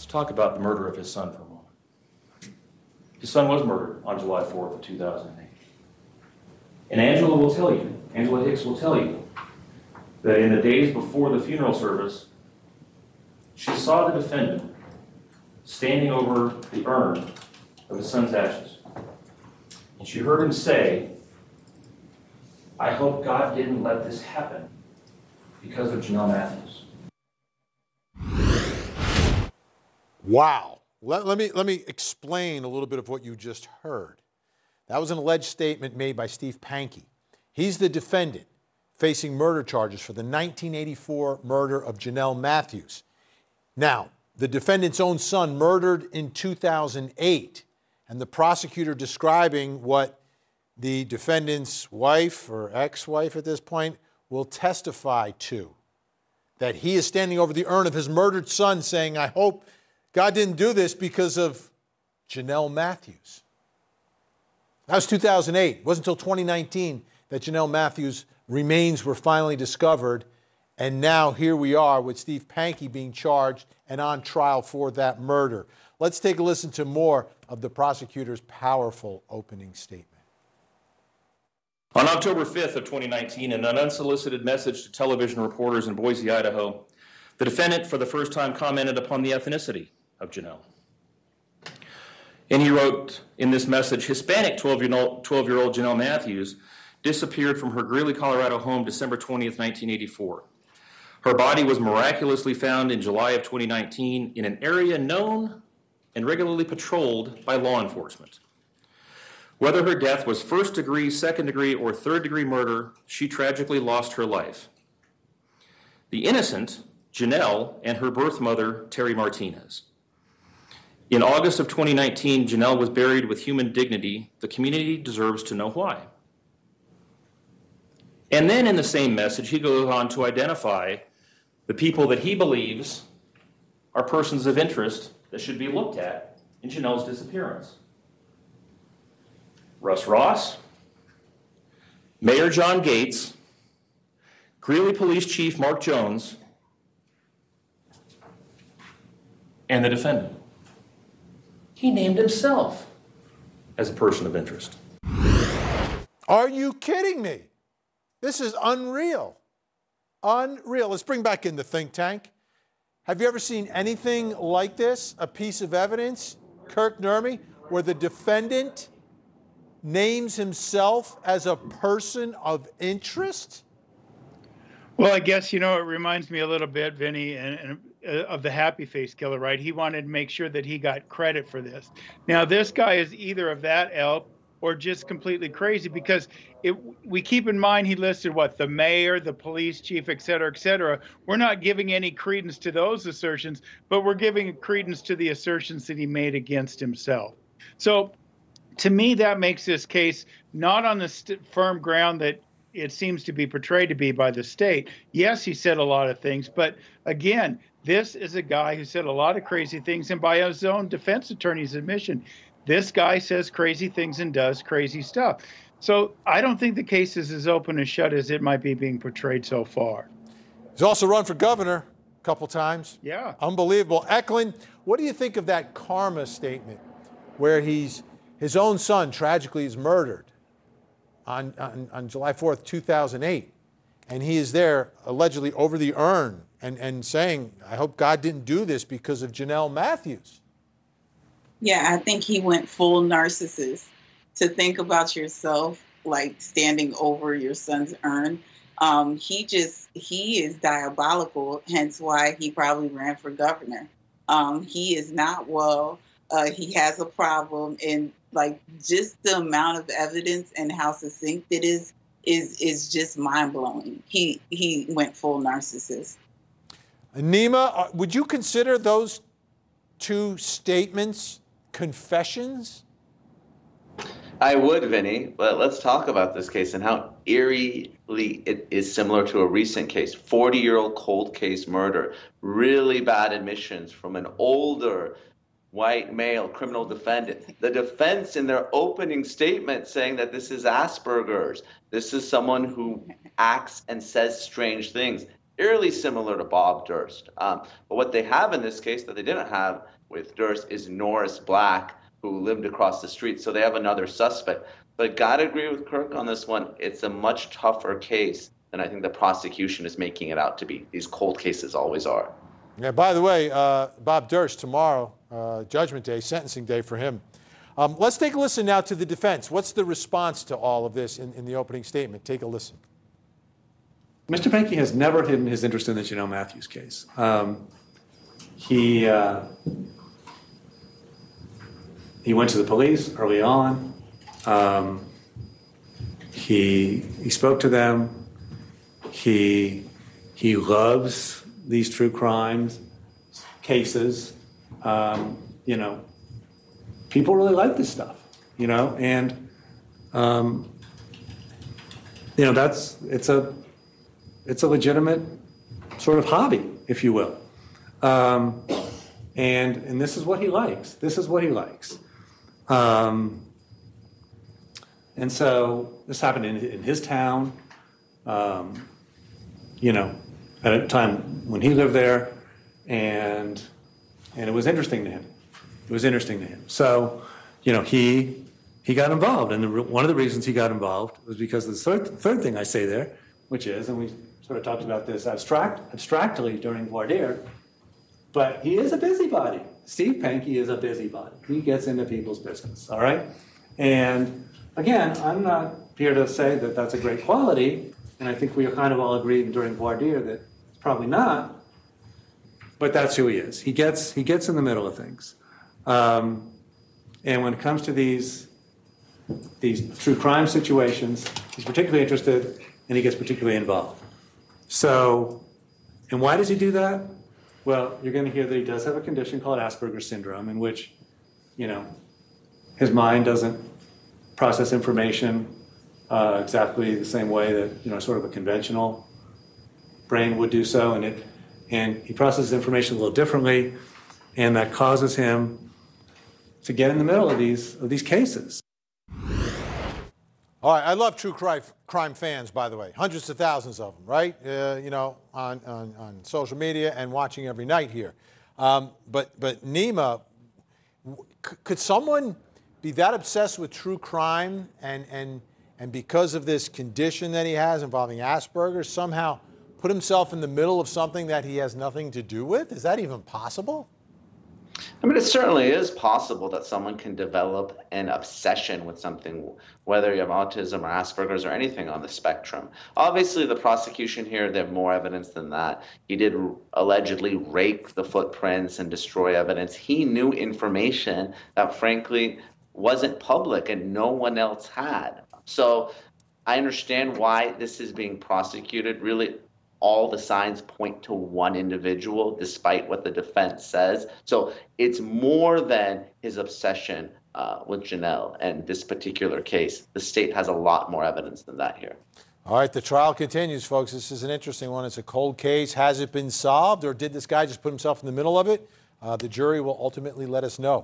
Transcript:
Let's talk about the murder of his son for a moment. His son was murdered on July 4th of 2008. And Angela will tell you, Angela Hicks will tell you, that in the days before the funeral service, she saw the defendant standing over the urn of his son's ashes. And she heard him say, I hope God didn't let this happen because of Jonelle Matthews. Wow. Let, let, me, let me explain a little bit of what you just heard. That was an alleged statement made by Steve Pankey. He's the defendant facing murder charges for the 1984 murder of Jonelle Matthews. Now, the defendant's own son murdered in 2008, and the prosecutor describing what the defendant's wife or ex wife at this point will testify to. That he is standing over the urn of his murdered son saying, I hope God didn't do this because of Jonelle Matthews. That was 2008. It wasn't until 2019 that Jonelle Matthews' remains were finally discovered. And now here we are with Steve Pankey being charged and on trial for that murder. Let's take a listen to more of the prosecutor's powerful opening statement. On October 5th of 2019, in an unsolicited message to television reporters in Boise, Idaho, the defendant for the first time commented upon the ethnicity of Jonelle. And he wrote in this message Hispanic 12 year old Jonelle Matthews disappeared from her Greeley, Colorado home December 20th, 1984. Her body was miraculously found in July of 2019 in an area known and regularly patrolled by law enforcement. Whether her death was first degree, second degree, or third degree murder, she tragically lost her life. The innocent, Jonelle, and her birth mother, Terry Martinez. In August of 2019, Jonelle was buried with human dignity. The community deserves to know why. And then in the same message, he goes on to identify the people that he believes are persons of interest that should be looked at in Jonelle's disappearance. Russ Ross, Mayor John Gates, Greeley Police Chief Mark Jones, and the defendant. He named himself as a person of interest. Are you kidding me? This is unreal. Unreal. Let's bring back in the think tank. Have you ever seen anything like this? A piece of evidence, Kirk Nurmi, where the defendant names himself as a person of interest? Well, I guess, you know, it reminds me a little bit, Vinny, and, and uh, of the happy face killer, right? He wanted to make sure that he got credit for this. Now, this guy is either of that ilk or just completely crazy because it, we keep in mind he listed what the mayor, the police chief, et cetera, et cetera. We're not giving any credence to those assertions, but we're giving credence to the assertions that he made against himself. So, to me, that makes this case not on the st- firm ground that it seems to be portrayed to be by the state. Yes, he said a lot of things, but again, this is a guy who said a lot of crazy things, and by his own defense attorney's admission, this guy says crazy things and does crazy stuff. So I don't think the case is as open and shut as it might be being portrayed so far. He's also run for governor a couple times. Yeah. Unbelievable. Eklund, what do you think of that karma statement where he's his own son tragically is murdered on, on, on July 4th, 2008, and he is there allegedly over the urn and, and saying, I hope God didn't do this because of Jonelle Matthews. Yeah, I think he went full narcissist to think about yourself like standing over your son's urn. Um, he just he is diabolical, hence why he probably ran for governor. Um, he is not well. Uh, he has a problem, and like just the amount of evidence and how succinct it is is is just mind blowing. He he went full narcissist. Nima, uh, would you consider those two statements confessions? I would, Vinny, but let's talk about this case and how eerily it is similar to a recent case 40 year old cold case murder. Really bad admissions from an older white male criminal defendant. The defense, in their opening statement, saying that this is Asperger's, this is someone who acts and says strange things. eerily similar to Bob Durst. Um, but what they have in this case that they didn't have with Durst is Norris Black, who lived across the street. So they have another suspect. But gotta agree with Kirk on this one. It's a much tougher case than I think the prosecution is making it out to be. These cold cases always are. Yeah, by the way, uh, Bob Durst, tomorrow, uh, Judgment Day, sentencing day for him. Um, let's take a listen now to the defense. What's the response to all of this in, in the opening statement? Take a listen. Mr. Pankey has never hidden his interest in the Jonelle Matthews case. Um, he uh, he went to the police early on. Um, he he spoke to them. He he loves these true crimes cases. Um, you know, people really like this stuff. You know, and um, you know that's it's a it's a legitimate sort of hobby, if you will. Um, and and this is what he likes. This is what he likes. Um, and so this happened in, in his town. Um, you know, at a time when he lived there, and and it was interesting to him. It was interesting to him. So, you know, he he got involved, and the, one of the reasons he got involved was because of the third, third thing I say there, which is, and we sort of talked about this abstract, abstractly during voir but he is a busybody. Steve Pankey is a busybody. He gets into people's business, all right? And again, I'm not here to say that that's a great quality, and I think we kind of all agreed during voir that it's probably not, but that's who he is. He gets, he gets in the middle of things. Um, and when it comes to these, these true crime situations, he's particularly interested and he gets particularly involved. So, and why does he do that? Well, you're going to hear that he does have a condition called Asperger's syndrome, in which, you know, his mind doesn't process information uh, exactly the same way that you know, sort of a conventional brain would do so, and it, and he processes information a little differently, and that causes him to get in the middle of these of these cases. All right, I love true crime, crime fans, by the way. Hundreds of thousands of them, right? Uh, you know, on, on, on social media and watching every night here. Um, but, but Nima, could someone be that obsessed with true crime and, and, and because of this condition that he has involving Asperger's, somehow put himself in the middle of something that he has nothing to do with? Is that even possible? I mean, it certainly is possible that someone can develop an obsession with something, whether you have autism or Asperger's or anything on the spectrum. Obviously, the prosecution here, they have more evidence than that. He did allegedly rake the footprints and destroy evidence. He knew information that, frankly, wasn't public and no one else had. So I understand why this is being prosecuted. Really, all the signs point to one individual, despite what the defense says. So it's more than his obsession uh, with Jonelle and this particular case. The state has a lot more evidence than that here. All right, the trial continues, folks. This is an interesting one. It's a cold case. Has it been solved, or did this guy just put himself in the middle of it? Uh, the jury will ultimately let us know.